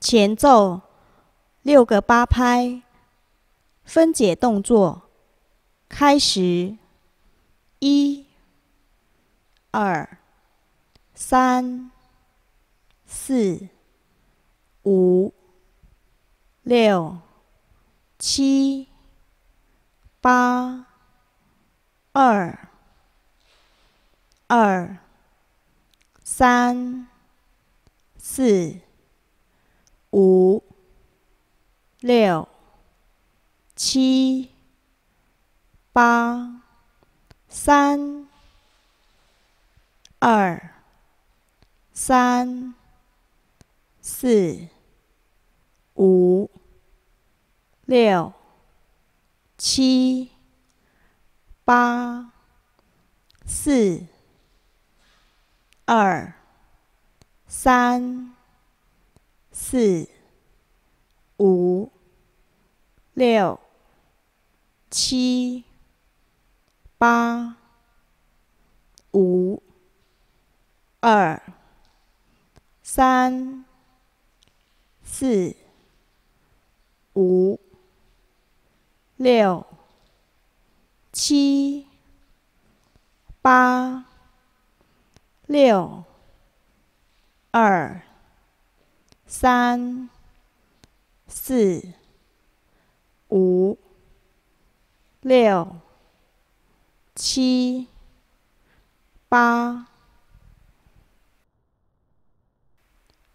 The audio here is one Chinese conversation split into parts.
前奏六个八拍，分解动作，开始，一、二、三、四、五、六、七、八、二、二、三、四。五、六、七、八、三、二、三、四、五、六、七、八、四、二、三。四、五、六、七、八、五、二、三、四、五、六、七、八、六、二。三、四、五、六、七、八，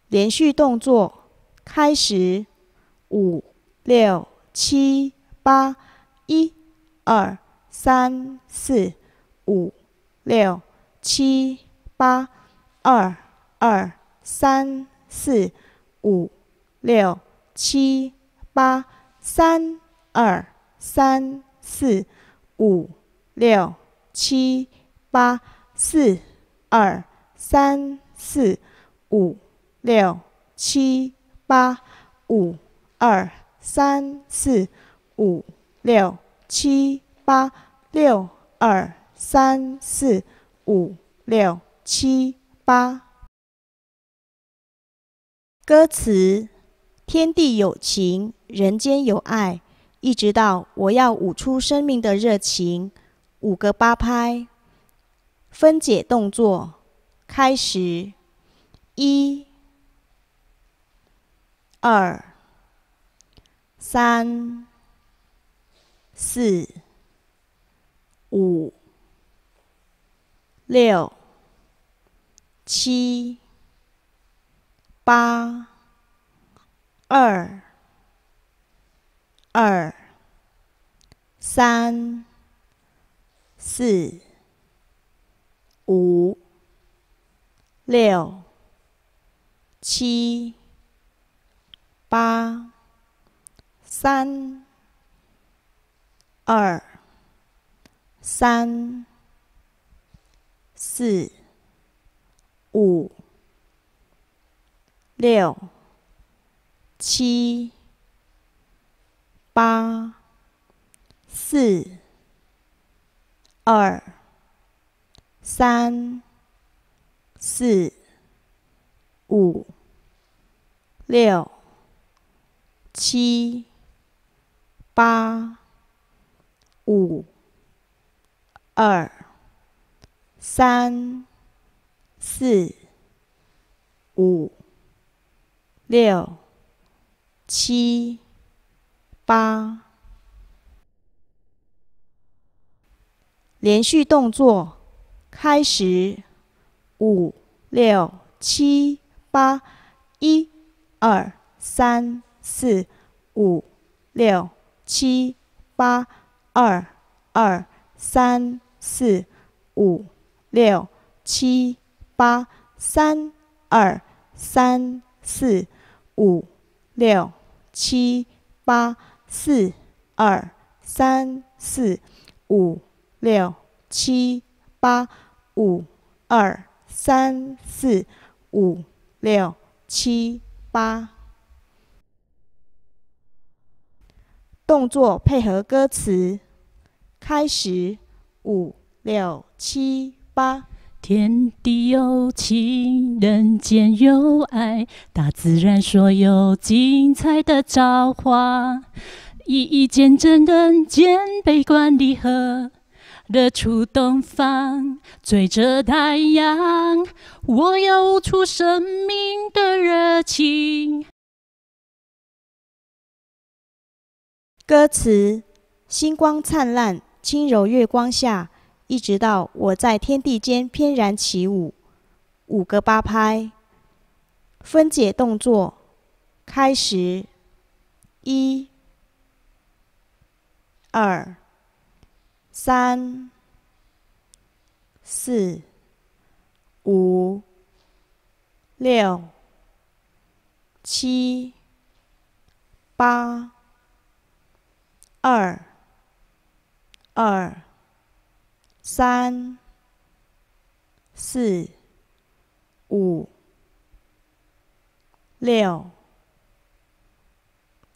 连续动作开始。五、六、七、八，一、二、三、四、五、六、七、八，二、二、三、四。五、六、七、八，三、二、三、四、五、六、七、八，四、二、三、四、五、六、七、八，五、二、三、四、五、六、七、八，六、二、三、四、五、六、七、八。歌词：天地有情，人间有爱，一直到我要舞出生命的热情。五个八拍，分解动作，开始。一、二、三、四、五、六、七。八、二、二、三、四、五、六、七、八、三、二、三、四、五。六、七、八、四、二、三、四、五、六、七、八、五、二、三、四、五。六、七、八，连续动作开始。五、六、七、八，一、二、三、四、五、六、七、八，二、二、三、四、五、六、七、八，三、二、三、四。五、六、七、八、四、二、三、四、五、六、七、八、五、二、三、四、五、六、七、八。动作配合歌词，开始。五、六、七、八。天地有情，人间有爱，大自然所有精彩的造化，一一见证人间悲欢离合，日出东方，追着太阳，我要悟出生命的热情。歌词：星光灿烂，轻柔月光下。一直到我在天地间翩然起舞，五个八拍，分解动作，开始，一、二、三、四、五、六、七、八、二、二。三、四、五、六、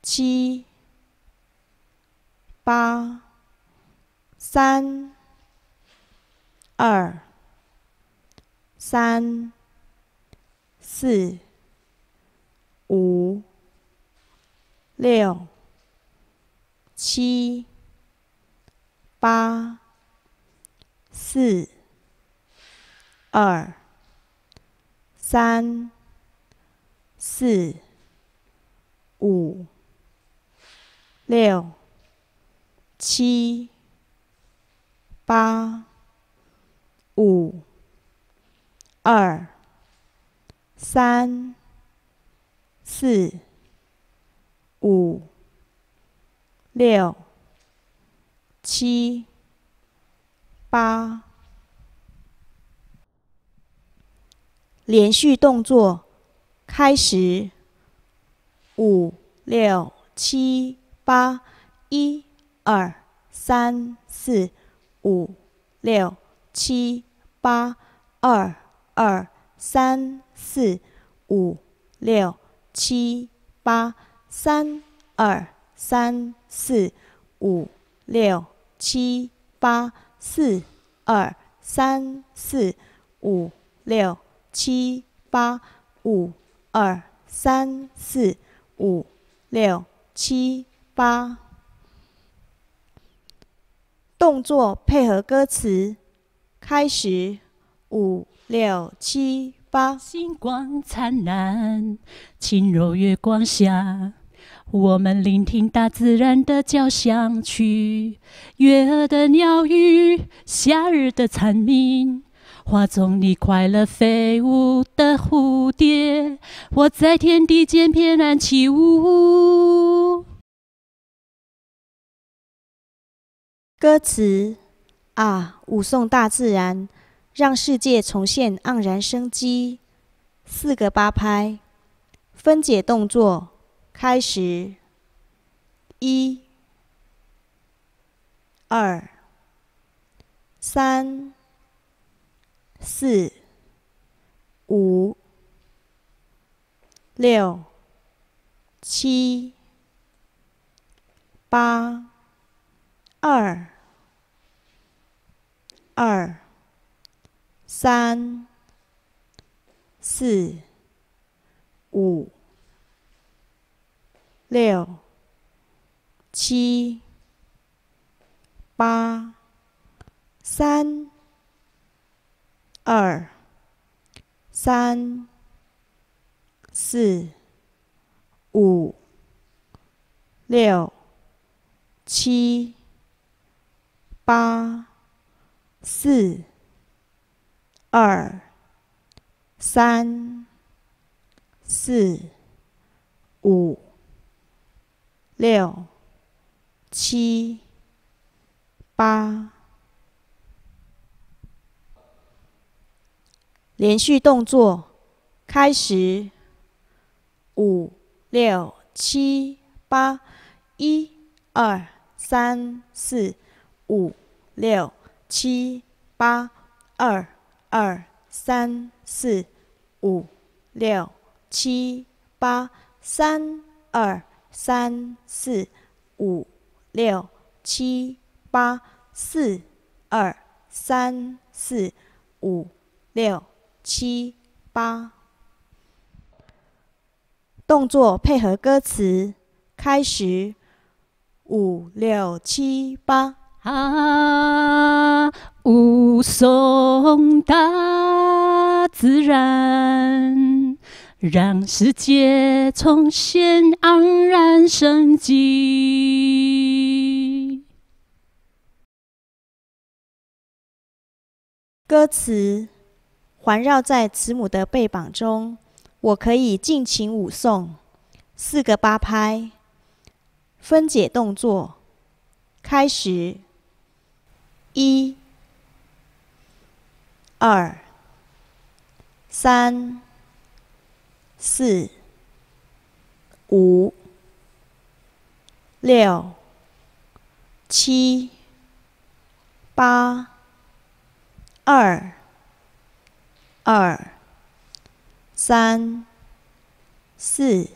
七、八、三、二、三、四、五、六、七、八。四、二、三、四、五、六、七、八、五、二、三、四、五、六、七。八，连续动作，开始。五、六、七、八，一、二、三、四、五、六、七、八，二、二、三、四、五、六、七、八，三、二、三、四、五、六、七、八。四、二、三、四、五、六、七、八、五、二、三、四、五、六、七、八。动作配合歌词，开始。五、六、七、八。星光灿烂，轻柔月光下。我们聆听大自然的交响曲，月儿的鸟语，夏日的蝉鸣，花丛里快乐飞舞的蝴蝶，我在天地间翩然起舞。歌词啊，舞颂大自然，让世界重现盎然生机。四个八拍，分解动作。开始，一、二、三、四、五、六、七、八、二、二、三、四、五。六、七、八、三、二、三、四、五、六、七、八、四、二、三、四、五。六、七、八，连续动作，开始。五、六、七、八，一、二、三、四、五、六、七、八，二、二、三、四、五、六、七、八，三、二。三四五六七八四二三四五六、七、八。动作配合歌词，开始。五、六、七、八。啊，舞颂大自然，让世界重现盎然生机。歌词环绕在慈母的背膀中，我可以尽情舞颂。四个八拍，分解动作，开始。一、二、三、四、五、六、七、八。二、二、三、四、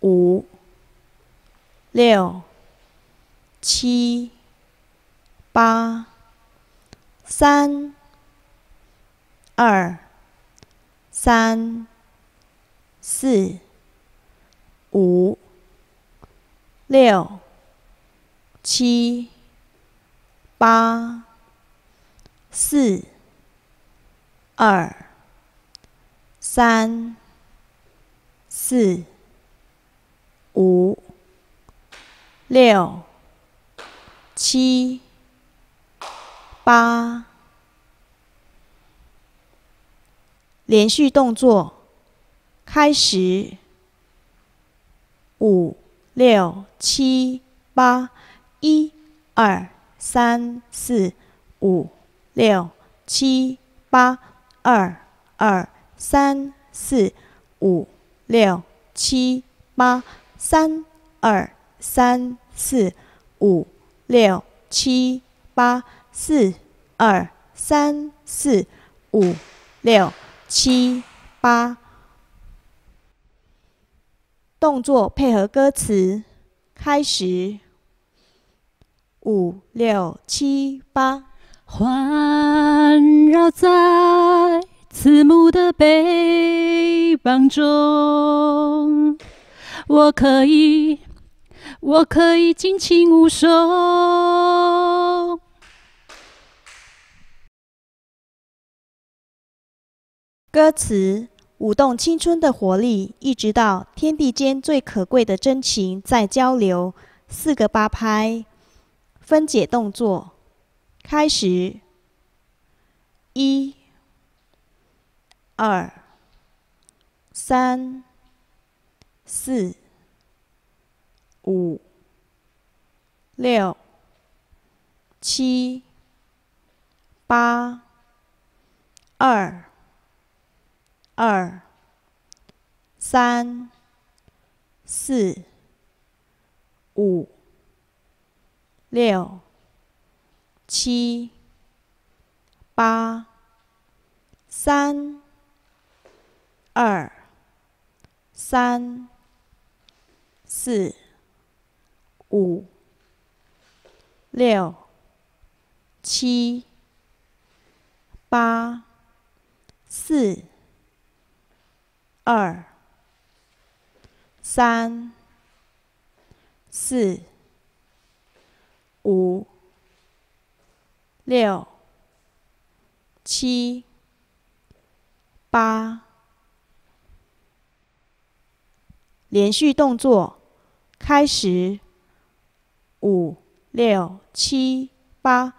五、六、七、八。三、二、三、四、五、六、七、八。四、二、三、四、五、六、七、八，连续动作，开始。五、六、七、八，一、二、三、四、五。六七八，二二三四五六七八，三二三四五六七八，四二三四五六七八。动作配合歌词，开始。五六七八。环绕在慈母的背膀中，我可以，我可以尽情舞颂。歌词舞动青春的活力，一直到天地间最可贵的真情在交流。四个八拍，分解动作。开始，一、二、三、四、五、六、七、八、二、二、三、四、五、六。七、八、三、二、三、四、五、六、七、八、四、二、三、四、五。六、七、八，连续动作，开始。五、六、七、八，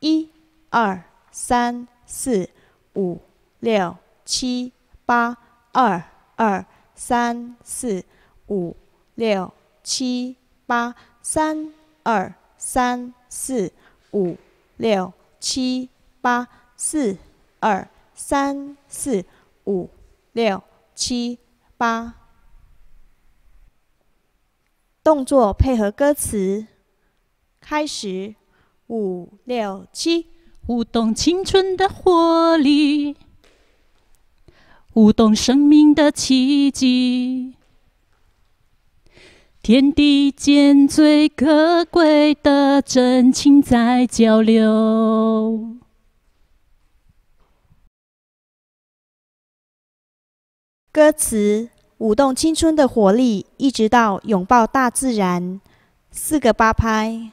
一、二、三、四、五、六、七、八，二、二、三、四、五、六、七、八，三、二、三、四、五。六七八四二三四五六七八，动作配合歌词，开始五六七，舞动青春的活力，舞动生命的奇迹。天地间最可贵的真情在交流。歌词：舞动青春的活力，一直到拥抱大自然。四个八拍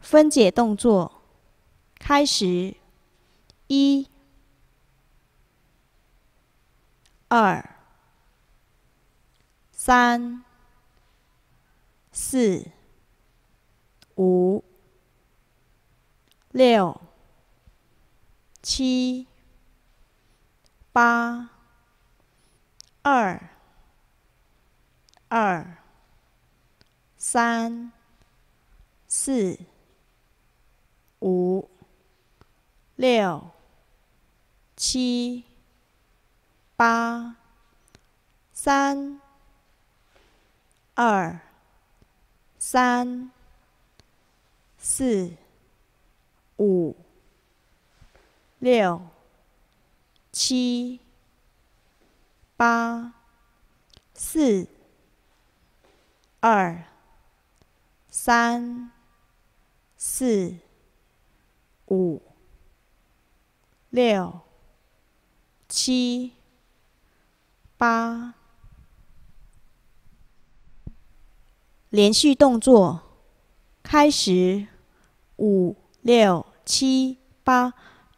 分解动作开始。一。二、三、四、五、六、七、八。二，二，三，四，五，六，七，八，三，二，三，四，五，六，七。八、四、二、三、四、五、六、七、八，连续动作，开始，五、六、七、八，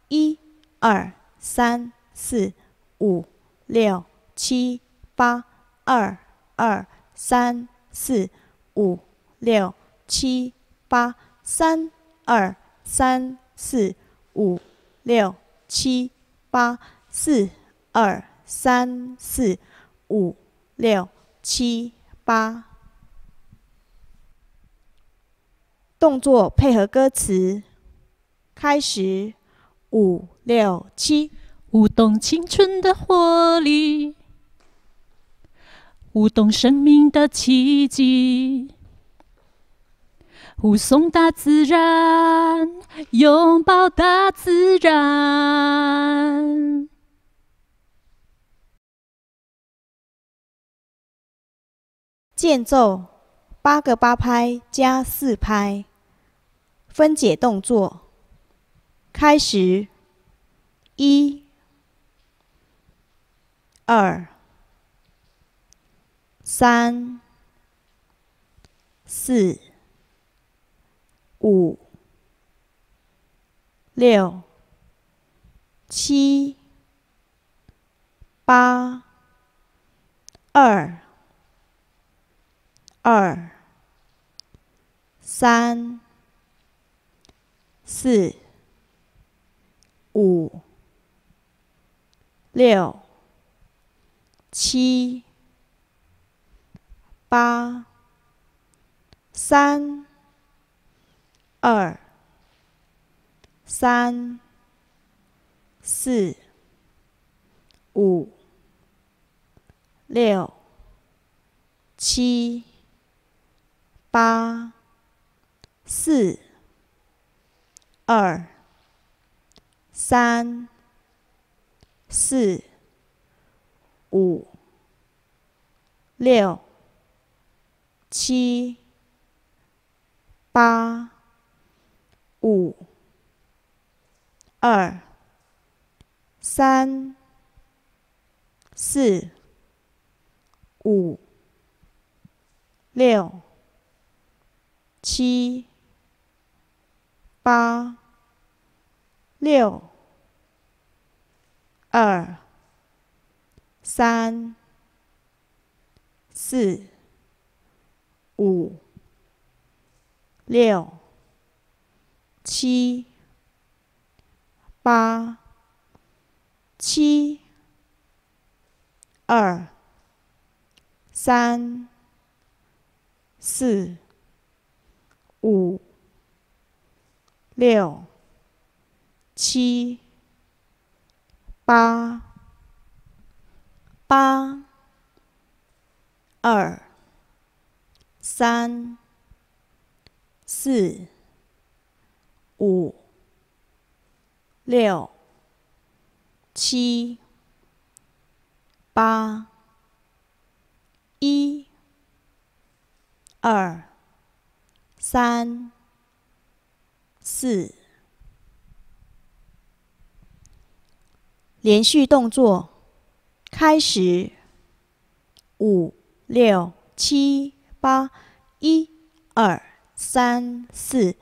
一、二、三、四、五、六。七八。二二三四五六七八。三二三四五六七八。四二。三四五六七八。动作配合歌词，开始五六七，舞动青春的活力。舞动生命的奇迹，护送大自然，拥抱大自然。间奏八个八拍加四拍，分解动作，开始，一，二。三、四、五、六、七、八、二、二、三、四、五、六、七。八、三、二、三、四、五、六、七、八、四、二、三、四、五、六。七、八、五、二、三、四、五、六、七、八、六、二、三、四。五、六、七、八、七、二、三、四、五、六、七、八、八、二。三、四、五、六、七、八、一、二、三、四，连续动作，开始，五六七八，一二三四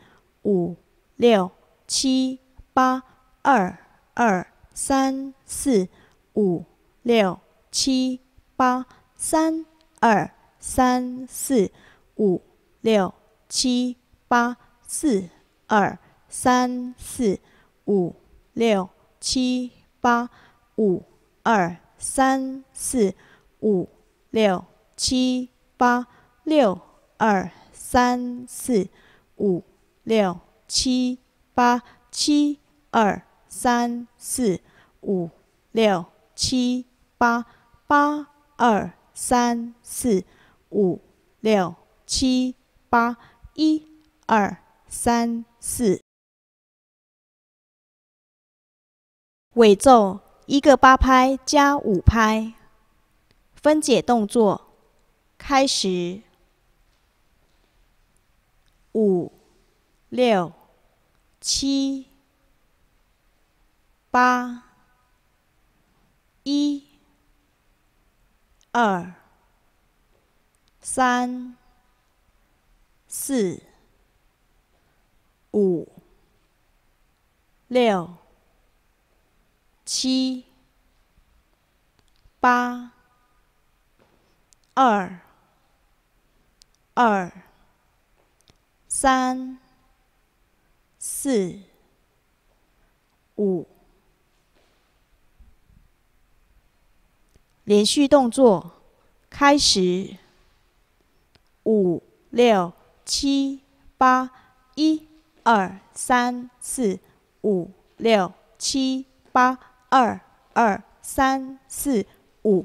五六七八，二二三四五六七八，三二三四五六七八，四二三四五六七八，五二。三四五六七八，六二三四五六七八，七二三四五六七八，八二三四五六七八，一二三四。尾奏。一个八拍加五拍，分解动作开始。五、六、七、八，一、二、三、四、五、六。七、八、二、二、三、四、五，连续动作开始。五、六、七、八，一、二、三、四、五、六、七、八。二二三四五。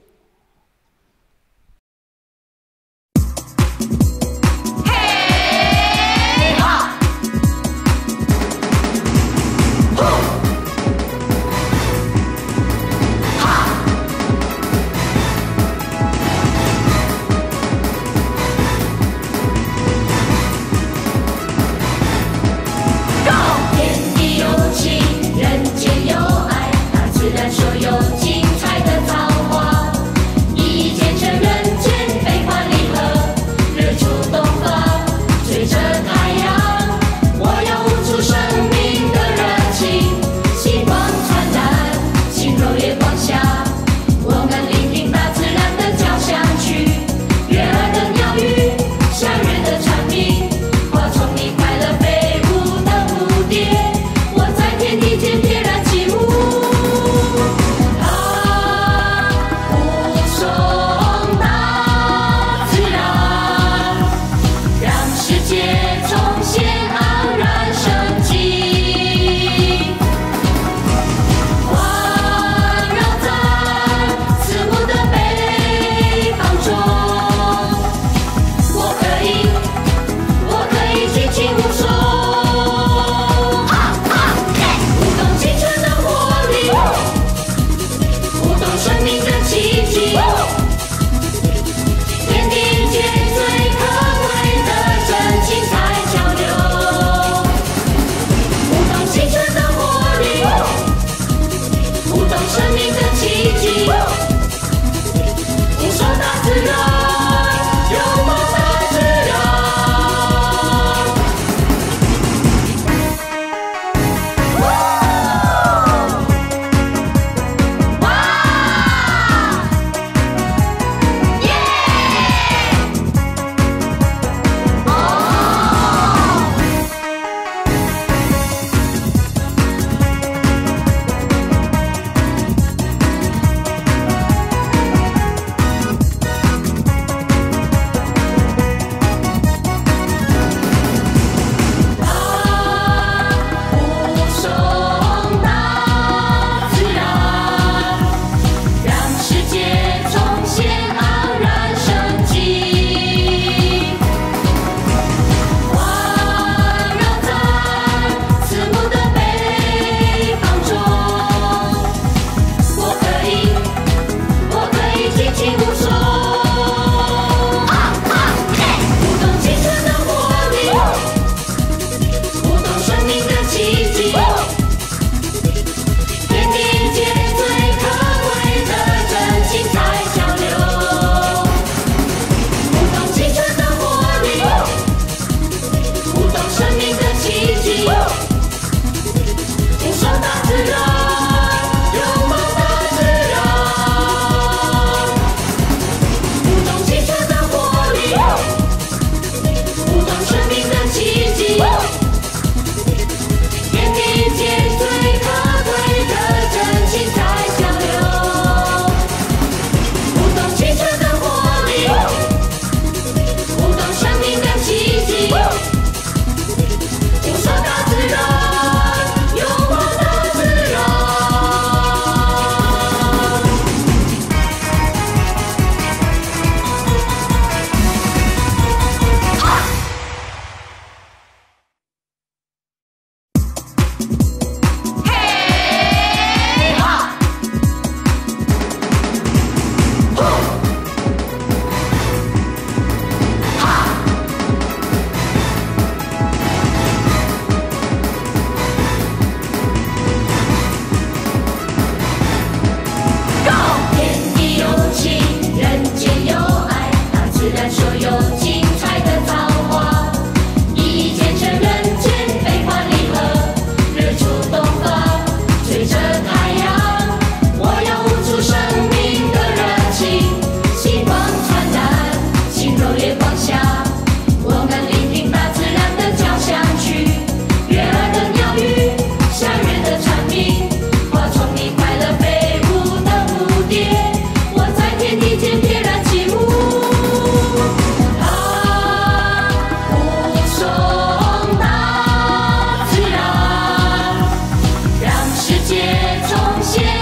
重现。